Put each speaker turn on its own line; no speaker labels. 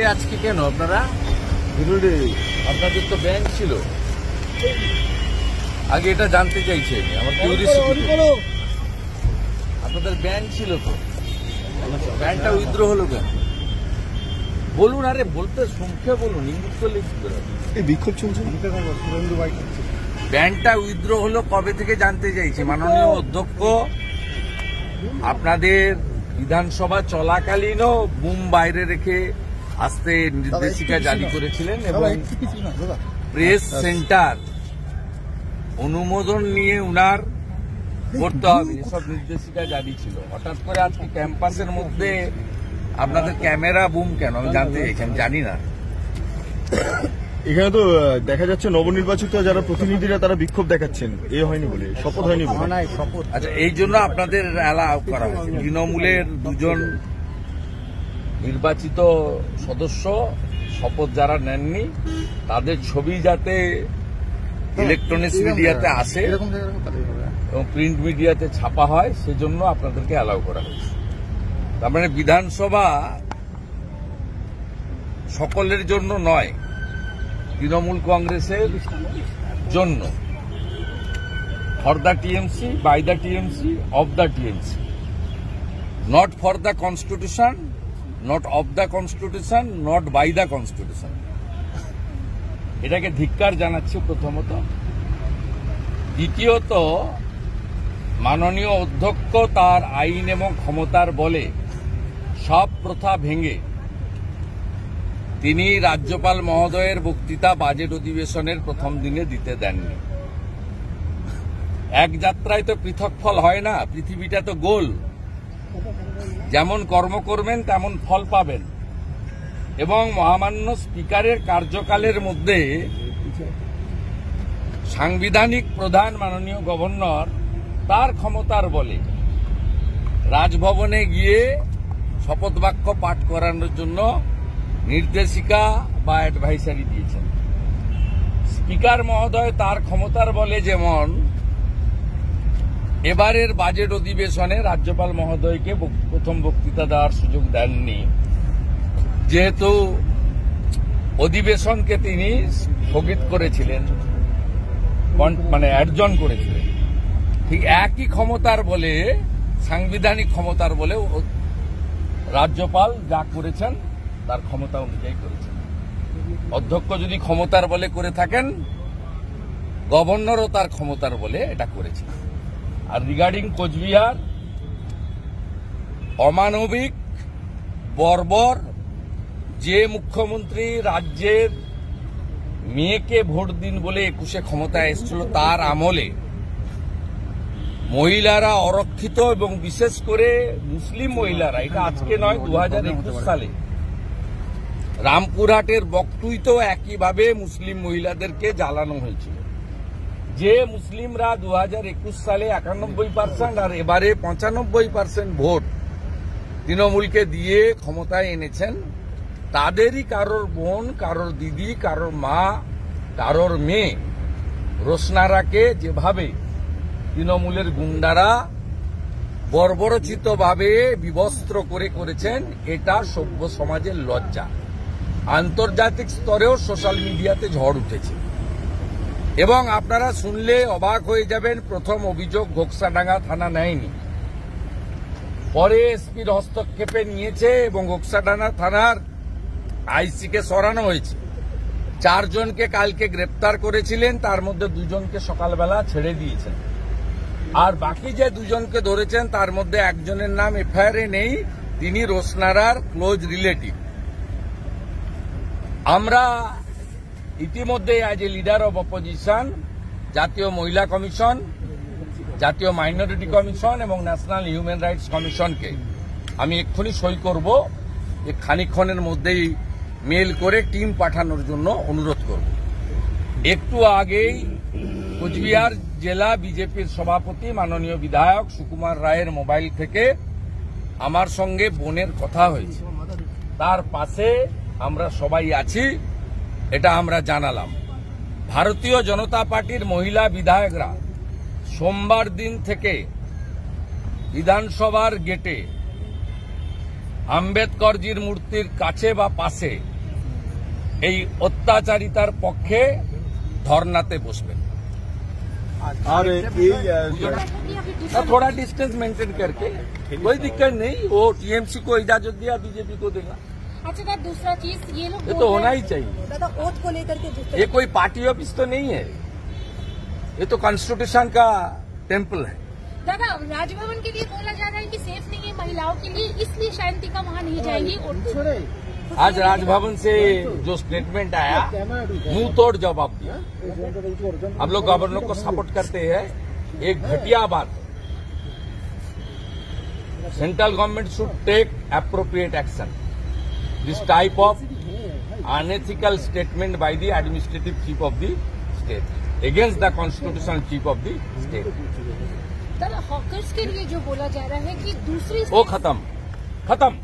এ আজকে কেন আপনারা? আপনাদের তো ব্যাংক ছিল। আগে এটা জানতে চাইছে আমার কিউরিয়াসিটি আপনাদের ব্যাংক ছিল তো। ব্যাংকটা উইথড্র হলো কেন? বলুন আরে বলতে সংখ্যা বলুন ইঙ্গিত করলে কি করে
এই বিক্ষোভ চলছে।
ব্যাংকটা উইথড্র হলো কবে থেকে জানতে চাইছে? মাননীয় অধ্যক্ষ আপনাদের বিধানসভা চলাকালীনও বুম বাইরে রেখে আসতে নির্দেশিকা জারি করেছিলেন এবং প্রেস সেন্টার অনুমোদন নিয়ে উনার করতে হবে। এসব নির্দেশিকা জারি ছিল। হঠাৎ করে আজকে ক্যাম্পাসের মধ্যে আপনাদের ক্যামেরা বুম কেন? আমি জানতে চাইছি আমি জানি না।
এখানে তো দেখা যাচ্ছে নবনির্বাচিত যারা প্রতিনিধিরা তারা বিক্ষোভ দেখাচ্ছেন। এ হয়নি বলে শপথ হয়নি বলে।
আচ্ছা এই জন্য আপনাদের অ্যালাউ করা হয়েছে। তৃণমূলের দুজন নির্বাচিত সদস্য শপথ যারা নেননি তাদের ছবি যাতে ইলেকট্রনিক্স মিডিয়াতে আসে এবং প্রিন্ট মিডিয়াতে ছাপা হয় সেজন্য আপনাদেরকে অ্যালাউ করা হয়েছে। তার মানে বিধানসভা সকলের জন্য নয় তৃণমূল কংগ্রেসের জন্য। For the TMC, by the TMC, of the TMC not for the constitution, not of the constitution not by the constitution এটাকে ধিক্কার জানাচ্ছি প্রথমত। দ্বিতীয়ত, মাননীয় অধ্যক্ষ তার আইন এবং ক্ষমতার বলে সব প্রথা ভেঙে তিনি রাজ্যপাল মহোদয়ের বক্তৃতা বাজেট অধিবেশনের প্রথম দিনে দিতে দেননি। এক যাত্রায় তো পৃথক ফল হয় না, পৃথিবীটা তো গোল। যেমন কর্ম করবেন, তেমন ফল পাবেন। এবং মহামান্য স্পিকারের কার্যকালের মধ্যে সাংবিধানিক প্রধান মাননীয় গভর্নর তার ক্ষমতার বলে রাজভবনে গিয়ে শপথ বাক্য পাঠ করানোর জন্য নির্দেশিকা বা অ্যাডভাইসারি দিয়েছেন। স্পিকার মহোদয় তার ক্ষমতার বলে যেমন এবারের বাজেট অধিবেশনে রাজ্যপাল মহোদয়কে প্রথম বক্তৃতা দেওয়ার সুযোগ দেননি। যেহেতু অধিবেশনকে তিনি স্থগিত করেছিলেন মানে অ্যাডজন করেছিলেন। ঠিক একই ক্ষমতার বলে, সাংবিধানিক ক্ষমতার বলে রাজ্যপাল যা করেছেন, তার ক্ষমতা অনুযায়ী করেছেন। অধ্যক্ষ যদি ক্ষমতার বলে করে থাকেন, গভর্নরও তার ক্ষমতার বলে এটা করেছেন। আর রিগার্ডিং কোচবিহার, অমানবিক, বর্বর, যে মুখ্যমন্ত্রী রাজ্যের মেয়েকে ভোট দিন বলে একুশে ক্ষমতায় এসেছিল, তার আমলে মহিলারা অরক্ষিত এবং বিশেষ করে মুসলিম মহিলারা, এটা আজকে নয় দু হাজার সালে। রামপুরহাটের বকটুইতেও একইভাবে মুসলিম মহিলাদেরকে জ্বালানো হয়েছিল। যে মুসলিমরা দু হাজার একুশ সালে একানব্বই পার্সেন্ট আর এবারে পঁচানব্বই পার্সেন্ট ভোট তৃণমূলকে দিয়ে ক্ষমতায় এনেছেন, তাদেরই কারোর বোন, কারোর দিদি, কারোর মা, কারোর মেয়ে। রোশনারাকে যেভাবে তৃণমূলের গুন্ডারা বর্বরচিতভাবে বিবস্ত্র করে করেছেন, এটা সভ্য সমাজের লজ্জা। আন্তর্জাতিক স্তরেও সোশ্যাল মিডিয়াতে ঝড় উঠেছে। এবং আপনারা শুনলে অবাক হয়ে যাবেন, প্রথম অভিযোগ ঘোকসাডাঙ্গা থানা নেয়নি। পরে এসপির হস্তক্ষেপে নিয়েছে এবং ঘোকসাডাঙ্গা থানার আইসিকে সরানো হয়েছে। চারজনকে কালকে গ্রেপ্তার করেছিলেন, তার মধ্যে দুজনকে সকালবেলা ছেড়ে দিয়েছেন। আর বাকি যে দুজনকে ধরেছেন, তার মধ্যে একজনের নাম এফআইআর নেই, তিনি রোশনারার ক্লোজ রিলেটিভ। আমরা ইতিমধ্যে as a leader of opposition জাতীয় মহিলা কমিশন, জাতীয় মাইনরিটি কমিশন এবং ন্যাশনাল হিউম্যান রাইটস কমিশনকে। আমি এক্ষুনি সই করব যে খানিক্ষণের মধ্যেই মেল করে টিম পাঠানোর জন্য অনুরোধ করব। একটু আগেই কোচবিহার জেলা বিজেপির সভাপতি মাননীয় বিধায়ক সুকুমার রায়ের মোবাইল থেকে আমার সঙ্গে বোনের কথা হয়েছে। তার পাশে আমরা সবাই আছি। এটা আমরা জানালাম ভারতীয় জনতা পার্টির মহিলা বিধায়করা সোমবার দিন থেকে বিধানসভার গেটে আম্বেদকরজির মূর্তির কাছে বা পাশে এই অত্যাচারিতার পক্ষে ধর্নাতে বসবেন
আর এই আহ,
ना थोड़ा डिस्टेंस मेंटेन करके कोई दिक्कत नहीं वो टीएमसी को इजाजत दिया बीजेपी को देगा
अच्छा दादा दूसरा चीज़ ये लोग
ये तो होना
ही
चाहिए।
दादा ओथ को लेकर के
ये कोई पार्टी ऑफ़िस तो नहीं है। ये तो कॉन्स्टिट्यूशन का टेंपल है।
दादा राजभवन के लिए बोला जा रहा है कि सेफ़ नहीं है महिलाओं के लिए इसलिए शांति का वहाँ नहीं जाएँगी। और
आज राजभवन से जो स्टेटमेंट आया मुँह तोड़ जवाब दिया। हम लोग गवर्नर को सपोर्ट करते हैं। एक घटिया बात central government should take appropriate action this type of unethical statement by the administrative chief of the state against the constitutional chief of the state
hawkers के लिए जो बोला जा रहा है कि दूसरी
वो खत्म। खत्म।